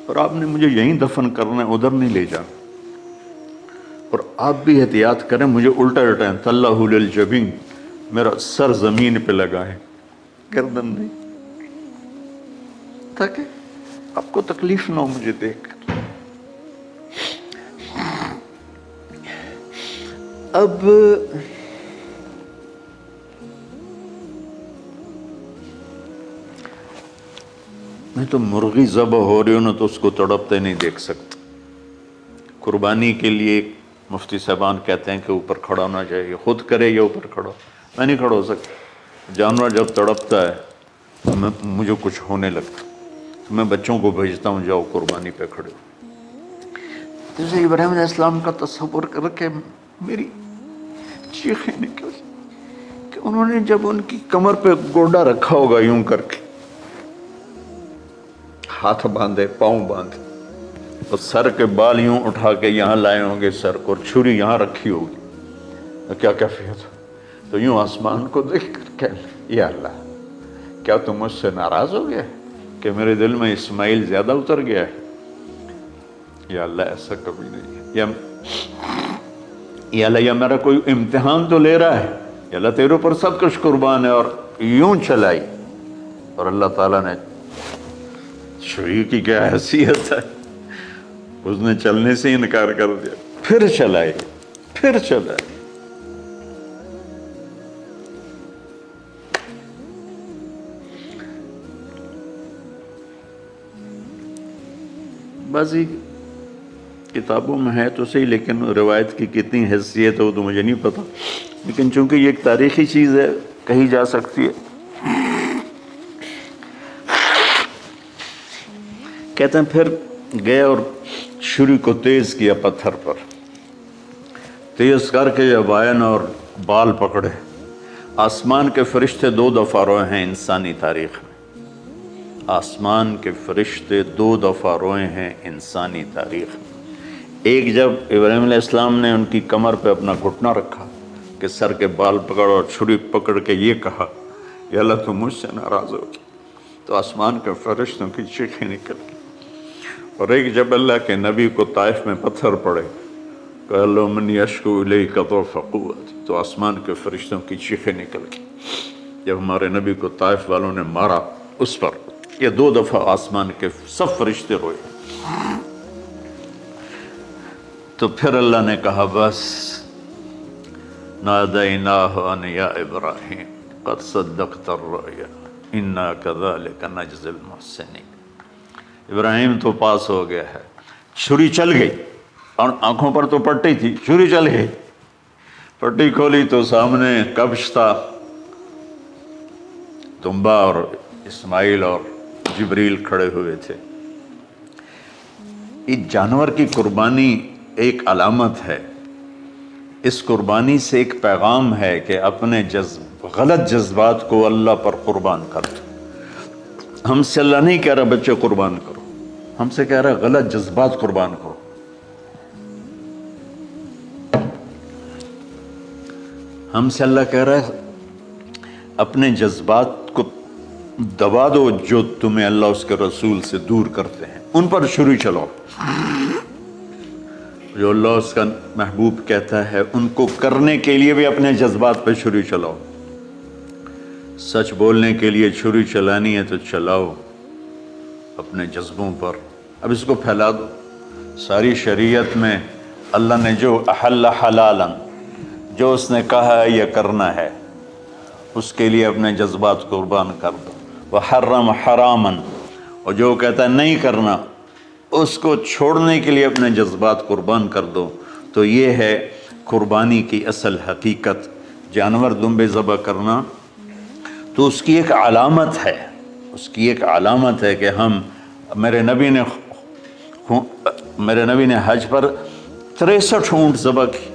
اور آپ نے مجھے یہیں دفن کرنا ہے، ادھر نہیں لے جانا۔ اور آپ بھی احتیاط کریں، مجھے الٹا الٹا طلّہ للجبین میرا سر زمین پہ لگا ہے۔ گردن نہیں۔ تاکہ آپ کو تکلیف نہ ہو، مجھے دیکھ اب میں تو مرغی ذبح ہو رہی ہوں نا تو اس کو تڑپتے نہیں دیکھ سکتا۔ قربانی کے لیے ایک مفتی صاحبان کہتے ہیں کہ اوپر کھڑا ہونا چاہیے خود کرے یا اوپر کھڑا؟ میں نہیں کھڑا ہو سکتا۔ جانور جب تڑپتا ہے، تو میں مجھے کچھ ہونے لگتا۔ تو میں بچوں کو بھیجتا ہوں، جاؤ قربانی پہ کھڑے۔ جیسے ابراہیم علیہ السلام کا تصور کر کے میری چیخیں نکل۔ کہ انہوں نے جب ان کی کمر پہ گوڈا رکھا ہوگا، یوں کر کے، ہاتھ باندھے، پاؤں باندھے۔ تو سر کے بال یوں اٹھا کے یہاں لائے ہوں گے سر کو، اور چھری یہاں رکھی ہوگی۔ کیا کیفیت؟ تو یوں آسمان کو دیکھ کر کہ یا اللہ، کیا تم مجھ سے ناراض ہو گیا کہ میرے دل میں اسماعیل زیادہ اتر گیا ہے؟ یا اللہ، ایسا کبھی نہیں۔ ہے یا یا اللہ، یا میرا کوئی امتحان تو لے رہا ہے؟ یا اللہ، تیرے پر سب کچھ قربان ہے اور یوں چلائی۔ اور اللہ تعالیٰ نے چھری کی کیا حیثیت ہے؟ اس نے چلنے سے انکار کر دیا۔ پھر چلائے پھر چلائے بازی کتابوں میں ہے تو صحیح، لیکن روایت کی کتنی حیثیت ہے وہ تو مجھے نہیں پتا۔ لیکن چونکہ یہ ایک تاریخی چیز ہے، کہی جا سکتی ہے۔ کہتے ہیں، پھر گئے اور چھری کو تیز کیا پتھر پر۔ تیز کر کے یہ وائن اور بال پکڑے۔ آسمان کے فرشتے دو دفعہ روئے ہیں انسانی تاریخ میں۔ آسمان کے فرشتے دو دفعہ روئے ہیں انسانی تاریخ میں۔ ایک جب ابراہیم علیہ السلام نے ان کی کمر پہ اپنا گھٹنا رکھا کہ سر کے بال پکڑ اور چھری پکڑ کے یہ کہا یا اللہ تو مجھ سے ناراض ہو تو آسمان کے فرشتوں کی چیخیں نکل گئی اور ایک جب اللہ کے نبی کو طائف میں پتھر پڑے کہ اللہ من یشکو علیہ قطر فقوت تو آسمان کے فرشتوں کی چیخیں نکل گئی جب ہمارے نبی کو طائف والوں نے مارا، اس پر یہ دو دفعہ آسمان کے سب فرشتے روئے۔ تو پھر اللہ نے کہا، بس، نادیناہ ان یا ابراہیم، قد صدقت الرؤیا انا کذالک نجز المحسنین. ابراہیم تو پاس ہو گیا ہے۔ چھری چل گئی۔ اور آنکھوں پر تو پٹی تھی۔ چھری چل گئی۔ پٹی کھولی تو سامنے کبش تھا۔ تمبا اور اسماعیل اور جبریل کھڑے ہوئے تھے۔ اس جانور کی قربانی ایک علامت ہے۔ اس قربانی سے ایک پیغام ہے کہ اپنے جذب غلط جذبات کو اللہ پر قربان کر۔ دو ہم سے اللہ نہیں کہہ رہا بچے قربان کرو۔ ہم سے کہہ رہا غلط جذبات قربان کرو۔ ہم سے اللہ کہہ رہا ہے، اپنے جذبات کو دبا دو جو تمہیں اللہ اس کے رسول سے دور کرتے ہیں۔ ان پر شروع چلو جو اللہ اس کا محبوب کہتا ہے، ان کو کرنے کے لیے بھی اپنے جذبات پہ چھری چلاؤ۔ سچ بولنے کے لیے چھری چلانی ہے تو چلاؤ اپنے جذبوں پر۔ اب اس کو پھیلا دو۔ ساری شریعت میں اللہ نے جو احل حلالا، جو اس نے کہا ہے یہ کرنا ہے، اس کے لیے اپنے جذبات قربان کر دو۔ وہ حرم حرامن اور جو کہتا ہے نہیں کرنا، اس کو چھوڑنے کے لیے اپنے جذبات قربان کر دو۔ تو یہ ہے قربانی کی اصل حقیقت۔ جانور دمبے ذبح کرنا تو اس کی ایک علامت ہے، اس کی ایک علامت ہے کہ ہم میرے نبی نے میرے نبی نے حج پر تریسٹھ اونٹ ذبح کی،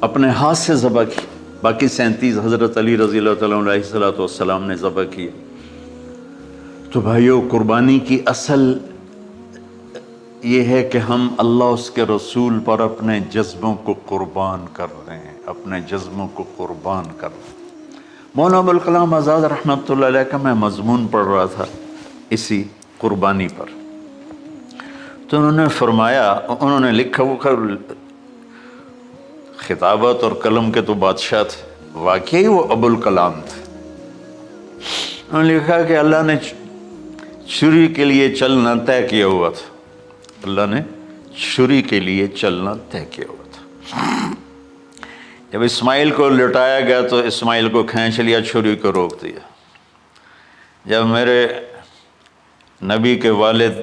اپنے ہاتھ سے ذبح کی، باقی سینتیس حضرت علی رضی اللہ تعالیٰ علیہ والسلام نے ذبح کیے تو بھائیو، قربانی کی اصل یہ ہے کہ ہم اللہ اس کے رسول پر اپنے جذبوں کو قربان کر رہے ہیں۔ اپنے جذبوں کو قربان کر۔ مولانا ابوالکلام آزاد رحمۃ اللہ علیہ کا میں مضمون پڑھ رہا تھا اسی قربانی پر۔ تو انہوں نے فرمایا، انہوں نے لکھا وہ خطابت اور قلم کے تو بادشاہ تھے۔ واقعی وہ ابوالکلام تھے۔ انہوں نے لکھا کہ اللہ نے چھری کے لیے چلنا طے کیا ہوا تھا۔ اللہ نے چھری کے لیے چلنا طے کیا ہوا۔ جب اسماعیل کو لٹایا گیا تو اسماعیل کو کھینچ لیا، چھری کو روک دیا۔ جب میرے نبی کے والد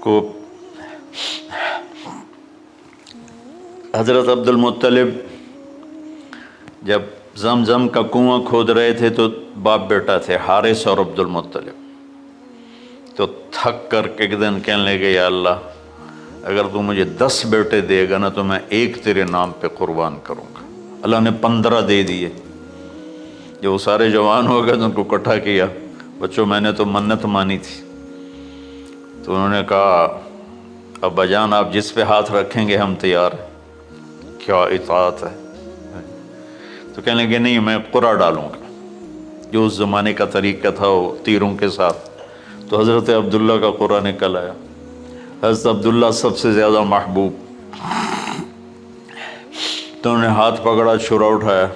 کو حضرت عبد المطلب جب زم زم کا کنواں کھود رہے تھے تو باپ بیٹا تھے، حارث اور عبد المطلب۔ تو تھک کر کے ایک دن کہنے لگے، یا اللہ اگر تو مجھے دس بیٹے دے گا نا تو میں ایک تیرے نام پہ قربان کروں گا۔ اللہ نے پندرہ دے دیے۔ جب وہ سارے جوان ہو گئے تو ان کو کٹھا کیا۔ بچوں، میں نے تو منت مانی تھی۔ تو انہوں نے کہا، ابا جان، آپ جس پہ ہاتھ رکھیں گے ہم تیار ہیں۔ کیا اطاعت ہے؟ تو کہنے لگے، نہیں، میں قرآ ڈالوں گا۔ جو اس زمانے کا طریقہ تھا، وہ تیروں کے ساتھ۔ تو حضرت عبداللہ کا قرآن نکل آیا۔ حضرت عبداللہ سب سے زیادہ محبوب۔ تو انہوں نے ہاتھ پکڑا چھرا اٹھایا۔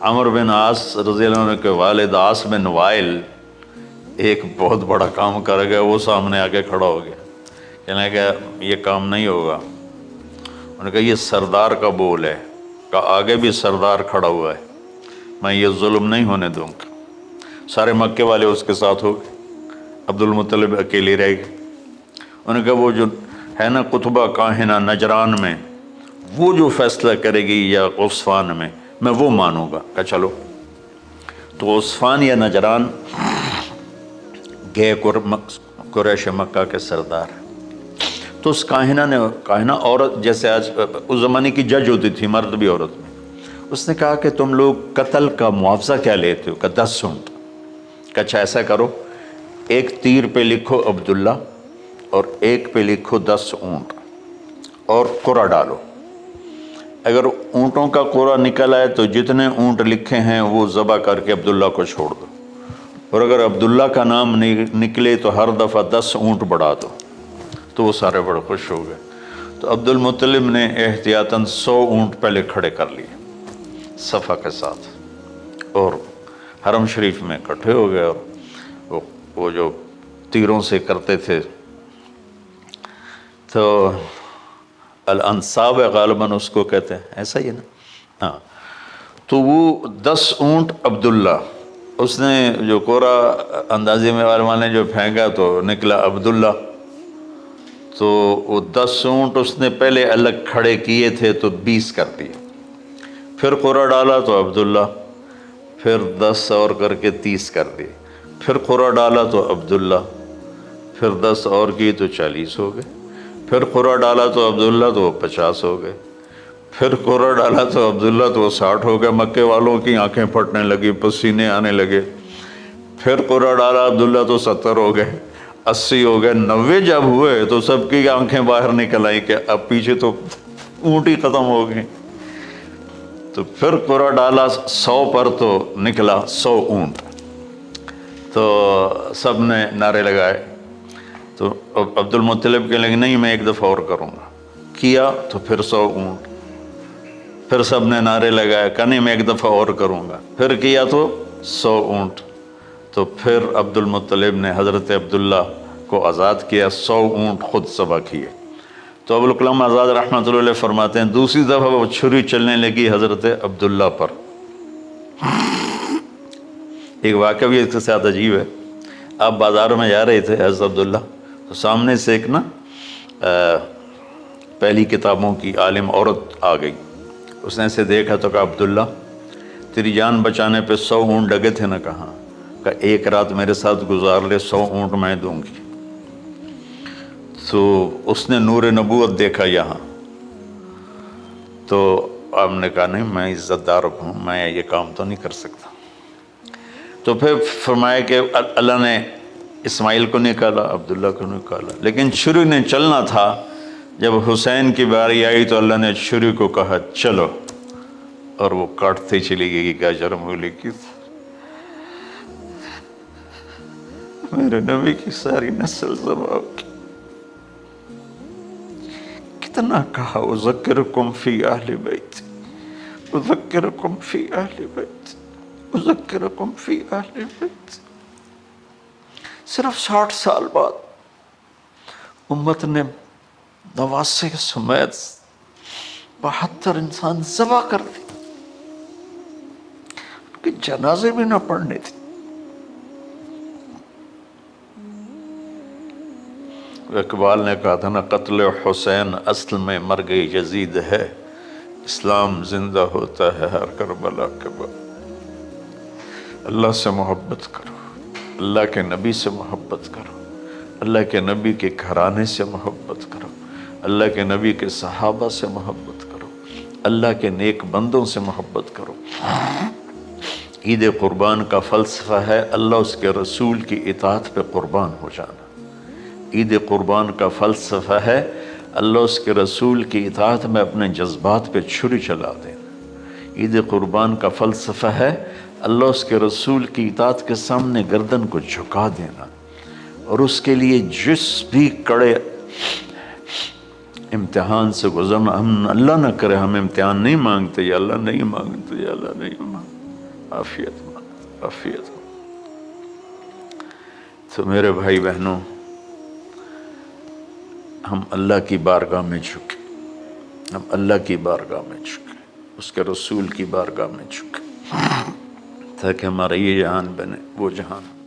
عمر بن آس رضی اللہ عنہ کے والد آس بن وائل ایک بہت بڑا کام کر گیا وہ سامنے آگے کھڑا ہو گیا۔ کہنے کہ یہ کام نہیں ہوگا۔ انہوں نے کہا، یہ سردار کا بول ہے۔ کہ آگے بھی سردار کھڑا ہوا ہے۔ میں یہ ظلم نہیں ہونے دوں گا۔ سارے مکے والے اس کے ساتھ ہو گئے۔ عبد المطلب اکیلی رہ گئی۔ انہوں نے کہا وہ جو ہے نا قطبہ کاہنہ نجران میں، وہ جو فیصلہ کرے گی یا عثفان میں میں وہ مانوں گا۔ کہ چلو۔ تو عثفان یا نجران گئے قریش مکہ کے سردار۔ تو اس کاہنہ نے، کاہنہ عورت جیسے آج اس زمانے کی جج ہوتی تھی، مرد بھی عورت میں۔ اس نے کہا کہ تم لوگ قتل کا معاوضہ کیا لیتے ہو؟ کہ دس سنٹ۔ کہ اچھا ایسا کرو۔ ایک تیر پہ لکھو عبداللہ۔ اور ایک پہ لکھو دس اونٹ اور قرآ ڈالو۔ اگر اونٹوں کا قرآ نکل آئے تو جتنے اونٹ لکھے ہیں وہ ذبح کر کے عبداللہ کو چھوڑ دو۔ اور اگر عبداللہ کا نام نکلے تو ہر دفعہ دس اونٹ بڑھا دو۔ تو وہ سارے بڑے خوش ہو گئے۔ تو عبد المطلب نے احتیاطاً سو اونٹ پہلے کھڑے کر لیے صفحہ کے ساتھ۔ اور حرم شریف میں اکٹھے ہو گئے اور وہ جو تیروں سے کرتے تھے تو الانصاب غالباً اس کو کہتے ہیں۔ ایسا ہی ہے نا؟ ہاں۔ تو وہ دس اونٹ عبداللہ، اس نے جو کورا اندازی میں والمان نے جو پھینکا تو نکلا عبداللہ۔ تو وہ دس اونٹ اس نے پہلے الگ کھڑے کیے تھے تو بیس کر دیے۔ پھر قورا ڈالا تو عبداللہ، پھر دس اور کر کے تیس کر دیے۔ پھر قرآ ڈالا تو عبداللہ، پھر دس اور کی تو چالیس ہو گئے۔ پھر قرآ ڈالا تو عبداللہ تو وہ پچاس ہو گئے۔ پھر قرآ ڈالا تو عبداللہ تو وہ ساٹھ ہو گئے۔ مکے والوں کی آنکھیں پھٹنے لگی پسینے آنے لگے۔ پھر قرآ ڈالا، عبداللہ تو ستر ہو گئے، اسی ہو گئے۔ نوے جب ہوئے تو سب کی آنکھیں باہر نکل آئیں کہ اب پیچھے تو اونٹی ختم ہو گئی تو پھر قرآ ڈالا، سو پر تو نکلا، سو اونٹ۔ تو سب نے نعرے لگائے۔ تو عبد المطلب کے لگے، نہیں، میں ایک دفعہ اور کروں گا. کیا؟ تو پھر سو اونٹ۔ پھر سب نے نعرے لگائے کہ نہیں، میں ایک دفعہ اور کروں گا. پھر کیا تو؟ سو اونٹ۔ تو پھر عبد المطلب نے حضرت عبداللہ کو آزاد کیا، سو اونٹ خود صبح کیے۔ تو ابوالکلام آزاد رحمۃ اللہ علیہ فرماتے ہیں، دوسری دفعہ وہ چھری چلنے لگی حضرت عبداللہ پر۔ ایک واقعہ بھی اس کے ساتھ عجیب ہے۔ آپ بازار میں جا رہے تھے حضرت عبداللہ؟ تو سامنے سے ایک نا پہلی کتابوں کی عالم عورت آ گئی۔ اس نے اسے دیکھا تو کہا، عبداللہ، تیری جان بچانے پہ سو اونٹ ڈگے تھے نا کہاں؟ کہ ایک رات میرے ساتھ گزار لے، سو اونٹ میں دوں گی۔ تو اس نے نور نبوت دیکھا یہاں۔ تو آپ نے کہا، نہیں، میں عزت دار ہوں، میں یہ کام تو نہیں کر سکتا۔ تو پھر فرمایا کہ اللہ نے اسماعیل کو نکالا عبداللہ کو نکالا لیکن شروع نے چلنا تھا، جب حسین کی باری آئی تو اللہ نے شروع کو کہا، چلو۔ اور وہ کاٹتے چلی گئی کیا جرم ہولی کی میرے نبی کی ساری نسل زباب کی۔ کتنا کہا، اذکرکم فی اہل بیت۔ اذکرکم فی اہل بیت۔ اذکرکم فی اہل بیت۔ صرف ساٹھ سال بعد امت نے نواسے سمیت بہتر انسان زبا کر دی ان کی جنازے بھی نہ پڑھنے تھی اقبال نے کہا تھا نا، قتل حسین اصل میں مر گئی جزید ہے۔ اسلام زندہ ہوتا ہے ہر کربلا کے بعد۔ اللہ سے محبت کرو۔ اللہ کے نبی سے محبت کرو۔ اللہ کے نبی کے گھرانے سے محبت کرو۔ اللہ کے نبی کے صحابہ سے محبت کرو۔ اللہ کے نیک بندوں سے محبت کرو۔ عید قربان کا فلسفہ ہے، اللہ اس کے رسول کی اطاعت پہ قربان ہو جانا۔ عید قربان کا فلسفہ ہے، اللہ اس کے رسول کی اطاعت میں اپنے جذبات پہ چھری چلا دینا۔ عید قربان کا فلسفہ ہے اللہ اس کے رسول کی اطاعت کے سامنے گردن کو جھکا دینا اور اس کے لیے جس بھی کڑے امتحان سے گزرنا، ہم اللہ نہ کرے، ہم امتحان نہیں مانگتے، یا اللہ نہیں مانگتے، یا اللہ نہیں مانگتے۔ آفیت مانگتے تو میرے بھائی بہنوں، ہم اللہ کی بارگاہ میں جھکے۔ ہم اللہ کی بارگاہ میں جھکے۔ اس کے رسول کی بارگاہ میں جھکے۔ تك مريان بن وجهان